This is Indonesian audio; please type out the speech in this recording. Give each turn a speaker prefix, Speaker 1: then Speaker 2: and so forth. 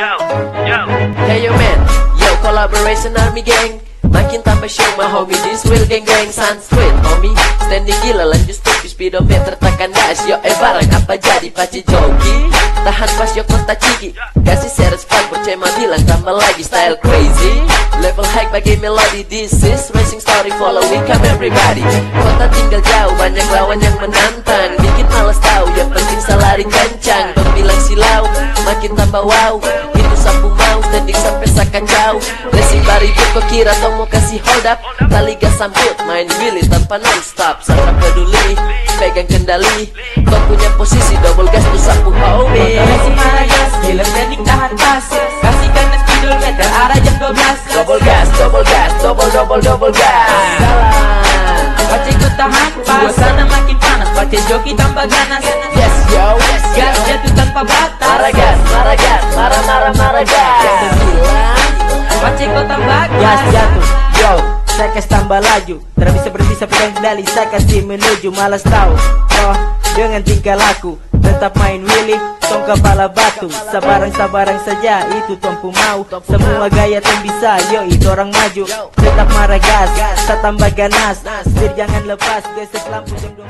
Speaker 1: Hey yo man, yo collaboration army gang. Makin tambah show my homie This real gang gang. Sanskrit homie. Standing gila lanjut stop Speedometer tekan gas Yo eh barang apa jadi paci joki? Tahan pas yo kota cigi Kasih serius fuck Bercema bilang tambah lagi style crazy. Level high bagi melody This is racing story Following come everybody. Kota tinggal jauh Banyak lawan yang menantang Makin tambah wow Itu sapu mau Standing sampai sakacau Racing bari kok kira tau mau kasih hold up. Tali gas sambut Main Willy tanpa non stop Sangat peduli Pegang kendali. Kau punya posisi double gas tuh sapu homie.
Speaker 2: Motor marah gas, gila trending tahan pas Kasihkan speedometer arah jam 12
Speaker 1: Double gas, double gas, double double double gas. Salam
Speaker 2: Pace ku tahan pas, suasana makin panas Pace joki tambah ganas.
Speaker 1: Yes yo, yes yo.
Speaker 2: Gas jatuh tanpa batas
Speaker 1: Gas
Speaker 3: jatuh, yo Saya kasih tambah laju. Tak bisa berhenti sampai kendali. Saya kasih menuju malas tahu. Oh, dengan tingkah laku Tetap main Willy, tong kepala batu. Sabarang-sabarang saja, itu tuan mau. Semua gaya tuan bisa, yo itu orang maju. Tetap marah gas, tak tambah ganas. Biar jangan lepas, gesek lampu jam 12